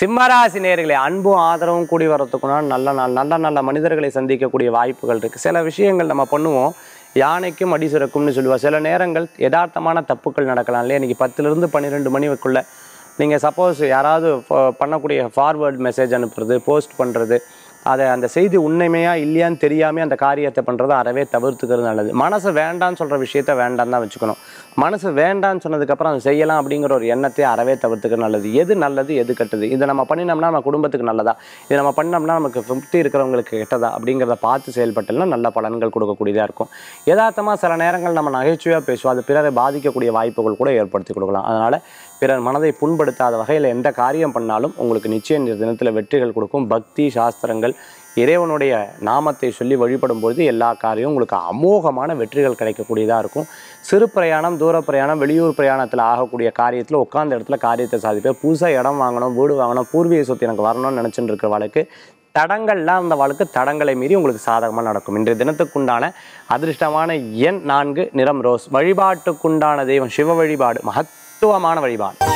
சிம்மராசி நேர்களை அன்பும் ஆதரவும் கூடி வரத்துக்குனா நல்ல நாள் நல்ல நல்ல மனிதர்களை சந்திக்கக்கூடிய வாய்ப்புகள் இருக்குது சில விஷயங்கள் நம்ம பண்ணுவோம். யானைக்கும் அடி சுரக்கும்னு சொல்லுவோம் சில நேரங்கள் யதார்த்தமான தப்புக்கள் நடக்கலாம் இல்லையா? இன்றைக்கி பத்துலேருந்து பன்னிரெண்டு மணிக்குள்ளே நீங்கள் சப்போஸ் யாராவது பண்ணக்கூடிய ஃபார்வேர்டு மெசேஜ் அனுப்புறது போஸ்ட் பண்ணுறது அதை அந்த செய்தி உண்மையா இல்லையான்னு தெரியாமல் அந்த காரியத்தை பண்ணுறதை அறவே தவிர்த்துக்கிறது நல்லது. மனசு வேண்டான்னு சொல்கிற விஷயத்த வேண்டாம் தான் வச்சுக்கணும். மனசு வேண்டான்னு சொன்னதுக்கப்புறம் அதை செய்யலாம் அப்படிங்கிற ஒரு எண்ணத்தை அறவே தவிர்த்துக்கிறது நல்லது. எது நல்லது எது கெட்டது? இதை நம்ம பண்ணினோம்னா நம்ம குடும்பத்துக்கு நல்லதா? இதை நம்ம பண்ணோம்னா நமக்கு சுற்றி இருக்கிறவங்களுக்கு கெட்டதா? அப்படிங்கிறத பார்த்து செயல்பட்டோம்னா நல்ல பலன்கள் கொடுக்கக்கூடியதாக இருக்கும். யதார்த்தமாக சில நேரங்கள் நம்ம நகைச்சுவையாக பேசுவோம். அது பிறரை பாதிக்கக்கூடிய வாய்ப்புகள் கூட ஏற்படுத்தி கொடுக்கலாம். அதனால் பிறர் மனதை புண்படுத்தாத வகையில் எந்த காரியம் பண்ணாலும் உங்களுக்கு நிச்சயம் இந்த தினத்தில் வெற்றிகள் கொடுக்கும். பக்தி சாஸ்திரங்கள் இறைவனுடைய நாமத்தை சொல்லி வழிபடும் பொழுது எல்லா காரியமும் உங்களுக்கு அமோகமான வெற்றிகள் கிடைக்கக்கூடியதாக இருக்கும். சிறு பிரயாணம் தூர பிரயாணம் வெளியூர் பிரயாணத்தில் ஆகக்கூடிய காரியத்தில் உட்காந்த இடத்துல காரியத்தை சாதிப்பேன். புதுசாக இடம் வாங்கணும் வீடு வாங்கணும் பூர்வீக சொத்து எனக்கு வரணும்னு நினச்சிட்டு இருக்கிற வாழ்க்கை. தடங்கள்லாம் அந்த வாழ்க்கை தடங்களை மீறி உங்களுக்கு சாதகமாக நடக்கும். இன்றைய தினத்துக்குண்டான அதிர்ஷ்டமான எண் நான்கு நிறம் ரோஸ். வழிபாட்டுக்குண்டான தெய்வம் சிவ வழிபாடு மகத்துவமான வழிபாடு.